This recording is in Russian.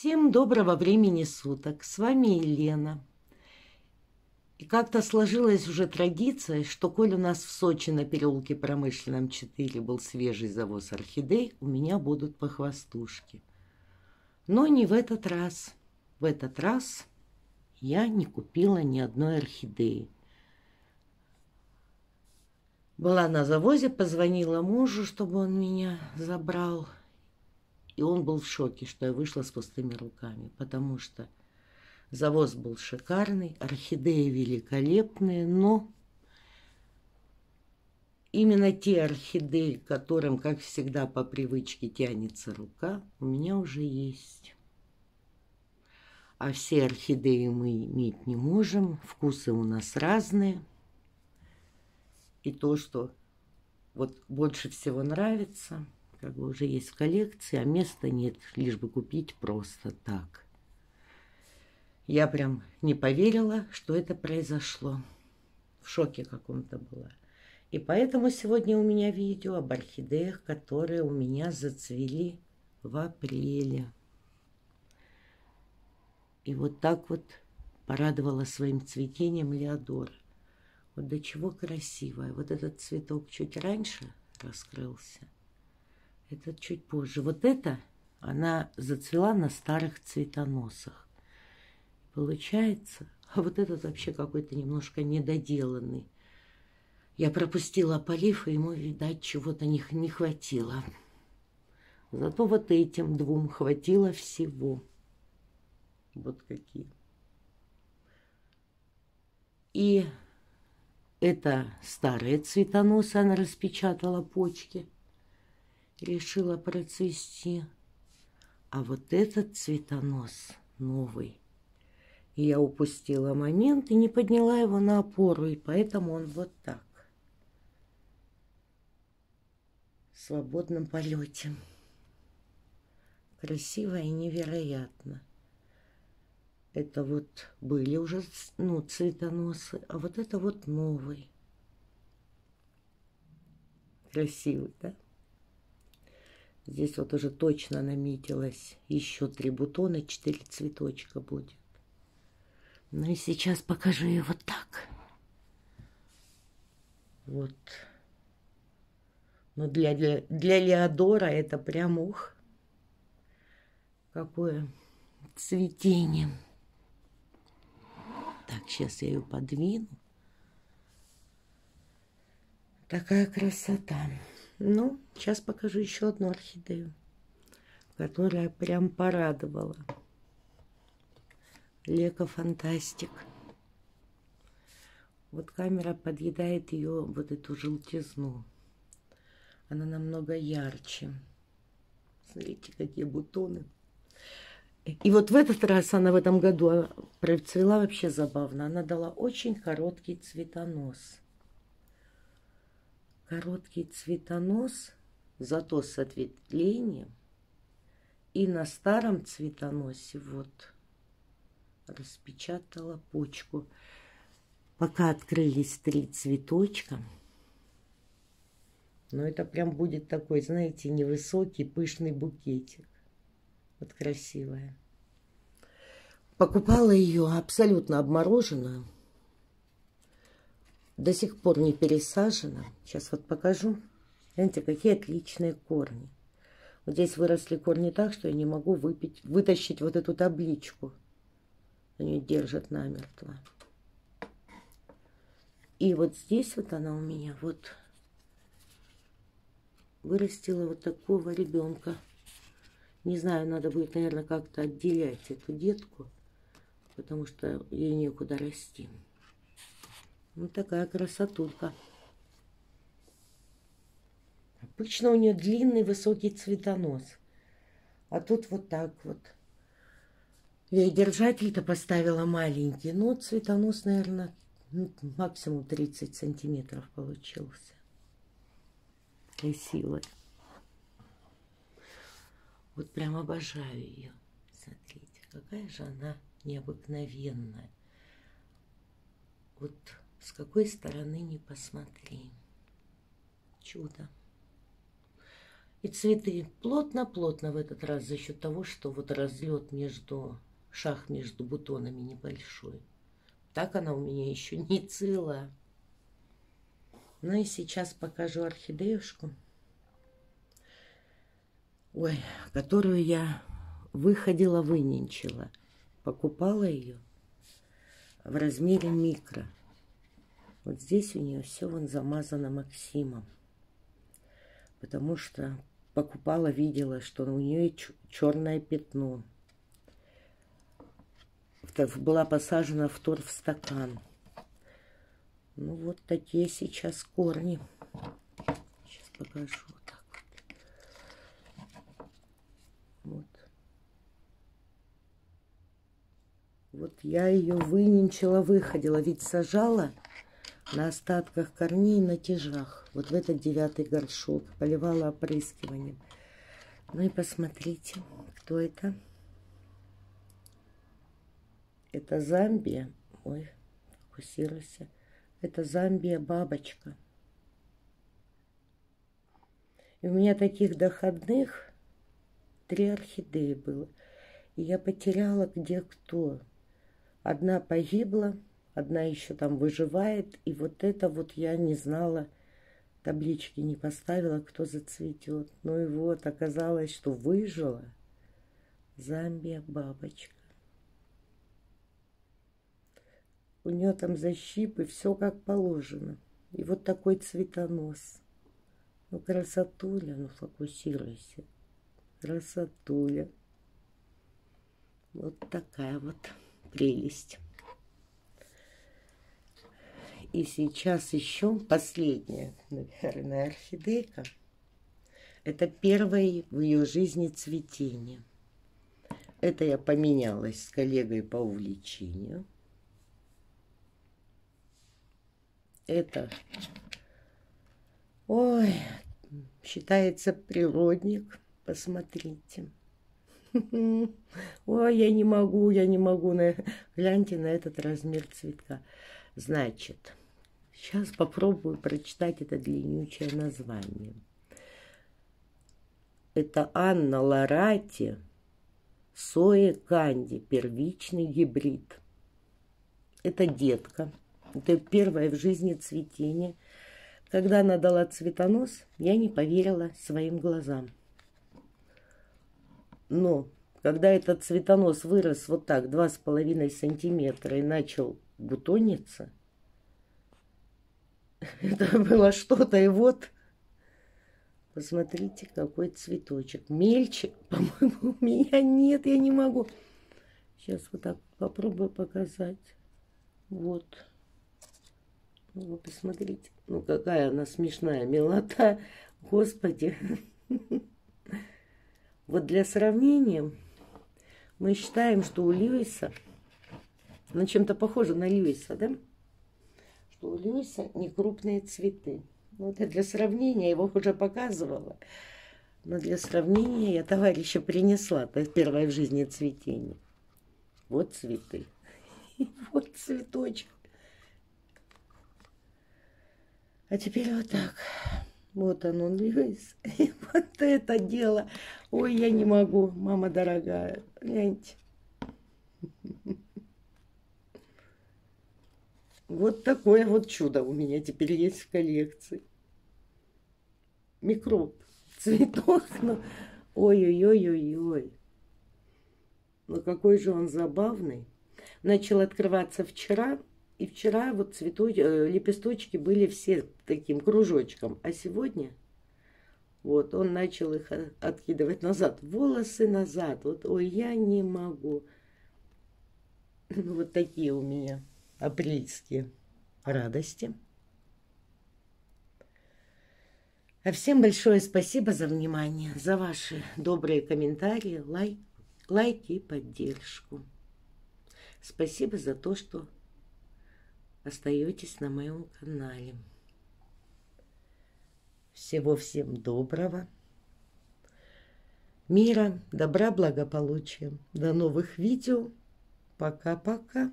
Всем доброго времени суток. С вами Елена. И как-то сложилась уже традиция, что коль у нас в Сочи на переулке Промышленном 4 был свежий завоз орхидей, у меня будут похвастушки. Но не в этот раз. В этот раз я не купила ни одной орхидеи. Была на завозе, позвонила мужу, чтобы он меня забрал. И он был в шоке, что я вышла с пустыми руками, потому что завоз был шикарный, орхидеи великолепные, но именно те орхидеи, которым, как всегда, по привычке тянется рука, у меня уже есть. А все орхидеи мы иметь не можем, вкусы у нас разные – и то, что вот больше всего нравится, как бы уже есть в коллекции, а места нет, лишь бы купить просто так. Я прям не поверила, что это произошло. В шоке каком-то была. И поэтому сегодня у меня видео об орхидеях, которые у меня зацвели в апреле. И вот так вот порадовала своим цветением Леодор. Вот до чего красивая. Вот этот цветок чуть раньше раскрылся. Этот чуть позже. Вот это она зацвела на старых цветоносах. Получается, а вот этот вообще какой-то немножко недоделанный. Я пропустила полив, и ему, видать, чего-то не, не хватило. Зато вот этим двум хватило всего. Вот какие. И это старые цветоносы, она распечатала почки. Решила процвести. А вот этот цветонос новый. И я упустила момент и не подняла его на опору, и поэтому он вот так. В свободном полете. Красиво и невероятно. Это вот были уже ну, цветоносы, а вот это вот новый. Красивый, да? Здесь вот уже точно наметилось еще три бутона, четыре цветочка будет. Ну и сейчас покажу ее вот так. Вот. Но для, для, для Леодора это прям ух. Какое цветение. Так, сейчас я ее подвину. Такая красота. Ну, сейчас покажу еще одну орхидею, которая прям порадовала. Лека Фантастик. Вот камера подъедает ее, вот эту желтизну. Она намного ярче. Смотрите, какие бутоны. И вот в этот раз она в этом году процвела вообще забавно. Она дала очень короткий цветонос. Короткий цветонос, зато с ответвлением. И на старом цветоносе вот распечатала почку. Пока открылись три цветочка. Но это прям будет такой, знаете, невысокий, пышный букетик. Вот красивая. Покупала ее абсолютно обмороженную. До сих пор не пересажена. Сейчас вот покажу. Знаете, какие отличные корни. Вот здесь выросли корни так, что я не могу выпить, вытащить вот эту табличку. Они держат намертво. И вот здесь вот она у меня вот вырастила вот такого ребенка. Не знаю, надо будет, наверное, как-то отделять эту детку, потому что ей некуда расти. Вот такая красотулька. Обычно у нее длинный высокий цветонос. А тут вот так вот. Я и держатель-то поставила маленький. Но цветонос, наверное, ну, максимум 30 сантиметров получился. Красивый. Вот прям обожаю ее. Смотрите, какая же она необыкновенная. Вот с какой стороны не посмотри. Чудо. И цветы плотно-плотно в этот раз за счет того, что вот разлет между шаг между бутонами небольшой. Так она у меня еще не целая. Ну и сейчас покажу орхидеюшку. Ой, которую я выходила, выненчила. Покупала ее в размере микро. Вот здесь у нее все вон замазано Максимом. Потому что покупала, видела, что у нее черное пятно. Была посажена в тор в стакан. Ну, вот такие сейчас корни. Сейчас покажу. Вот так вот. Вот. Вот я ее выненчила, выходила. Ведь сажала на остатках корней на тяжах. Вот в этот девятый горшок. Поливала опрыскиванием. Ну и посмотрите, кто это. Это Замбия. Ой, фокусируйся. Это Замбия бабочка. И у меня таких доходных три орхидеи было. И я потеряла где кто. Одна погибла, одна еще там выживает. И вот это вот я не знала, таблички не поставила, кто зацветет. Ну и вот, оказалось, что выжила Замбия бабочка. У нее там защипы, все как положено. И вот такой цветонос. Ну, красотуля, ну, фокусируйся. Красотуля. Вот такая вот прелесть. И сейчас еще последняя, наверное, орхидейка. Это первое в ее жизни цветение. Это я поменялась с коллегой по увлечению. это, ой, считается природник. Посмотрите. Ой, я не могу, я не могу. Гляньте на этот размер цветка. Значит, сейчас попробую прочитать это длиннючее название. Это Анна Ларати, Сои Канди, первичный гибрид. Это детка. Это первое в жизни цветение. Когда она дала цветонос, я не поверила своим глазам. Но когда этот цветонос вырос вот так, два с половиной сантиметра и начал бутониться, это было что-то. И вот, посмотрите, какой цветочек. Мельче, по-моему, у меня нет, я не могу. Сейчас вот так попробую показать. Вот. Ну, вы посмотрите, ну какая она смешная, милота, господи. Вот для сравнения мы считаем, что у Льюиса, ну чем-то похоже на Льюиса, да? У Льюиса не крупные цветы. Ну, вот для сравнения, я его уже показывала. Но для сравнения я товарища принесла. Это первое в жизни цветение. Вот цветы. Вот цветочек. А теперь вот так. Вот он, он Льюис. И вот это дело. Ой, я не могу, мама дорогая. Гляньте. Вот такое вот чудо у меня теперь есть в коллекции. Микроб. Цветок. Ну, ой-ой-ой-ой-ой. Ну какой же он забавный. Начал открываться вчера. И вчера вот цветоч... Э, лепесточки были все таким кружочком, а сегодня вот он начал их откидывать назад, волосы назад. Вот, ой, я не могу. Ну, вот такие у меня апрельские радости. А всем большое спасибо за внимание, за ваши добрые комментарии, лайк, лайки и поддержку. Спасибо за то, что остаетесь на моем канале. Всего всем доброго. Мира, добра, благополучия. До новых видео. Пока-пока.